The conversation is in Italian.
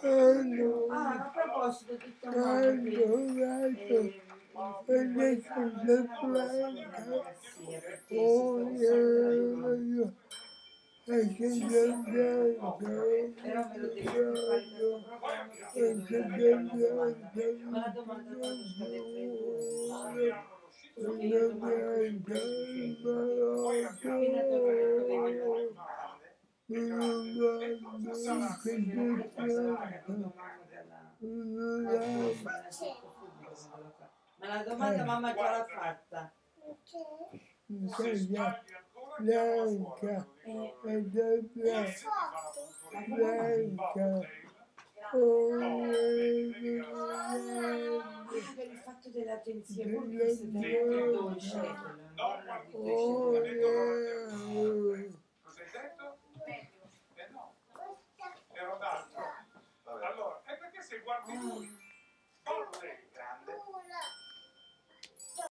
Quando, ah, a propósito do teu quando nasce o leite de planta, olhando a gente andando, a gente andando, andando, andando, Ma la domanda mamma già l'ha fatta. Bianca Eh, ed è bianca, per il fatto dell'agenzia, voi che siete molto dolce. oh, said, What we do.